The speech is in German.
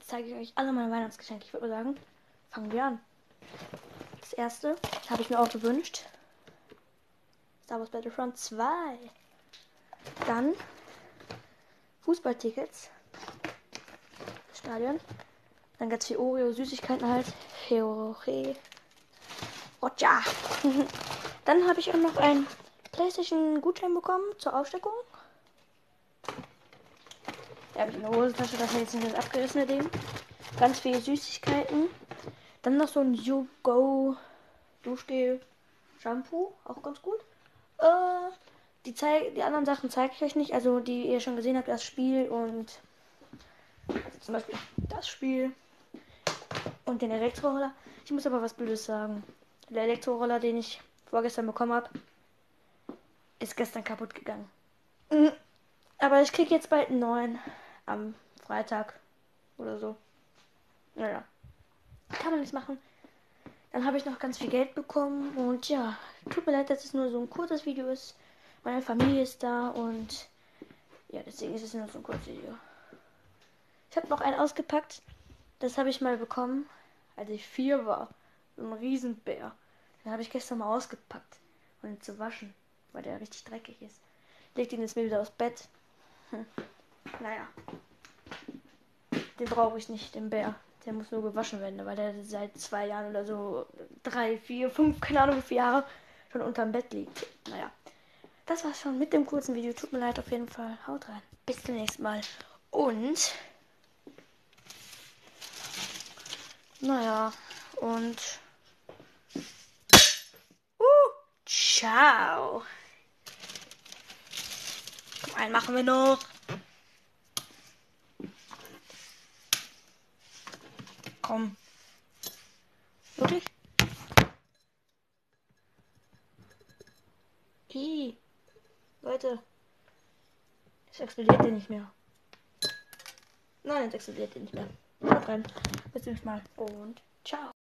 zeige ich euch alle meine Weihnachtsgeschenke. Ich würde mal sagen, fangen wir an. Das erste habe ich mir auch gewünscht. Star Wars Battlefront 2. Dann Fußballtickets. Stadion. Dann ganz viel Oreo, Süßigkeiten halt. Heore. Roger. Dann habe ich auch noch einen PlayStation-Gutschein bekommen zur Aufsteckung. Der habe ich in der Hosentasche, das hat jetzt nicht das abgerissene Ding. Ganz viele Süßigkeiten. Dann noch so ein You Go Duschgel Shampoo, auch ganz gut. Äh, die, zeig die anderen Sachen zeige ich euch nicht, also die ihr schon gesehen habt, das Spiel und also zum Beispiel das Spiel und den Elektroroller. Ich muss aber was Blödes sagen. Der Elektroroller, den ich vorgestern bekommen habe, ist gestern kaputt gegangen. Aber ich kriege jetzt bald einen neuen am Freitag oder so. Naja, kann man nichts machen. Dann habe ich noch ganz viel Geld bekommen und ja, tut mir leid, dass es nur so ein kurzes Video ist. Meine Familie ist da und ja, deswegen ist es nur so ein kurzes Video. Ich habe noch einen ausgepackt. Das habe ich mal bekommen, als ich vier war. So ein Riesenbär. Den habe ich gestern mal ausgepackt, um ihn zu waschen, weil der richtig dreckig ist. Legt ihn jetzt mir wieder aufs Bett. Hm. Naja. Den brauche ich nicht, den Bär. Der muss nur gewaschen werden, weil der seit zwei Jahren oder so, drei, vier, fünf, keine Ahnung wie viele Jahre, schon unterm Bett liegt. Naja. Das war's schon mit dem kurzen Video. Tut mir leid auf jeden Fall. Haut rein. Bis zum nächsten Mal. Und. Naja. Und. Uh, ciao. Einen machen wir noch. Komm. Wirklich? Ih. Leute. Es explodiert der nicht mehr. Nein, es explodiert der nicht mehr. Haut rein. Bis zum nächsten Mal. Und ciao.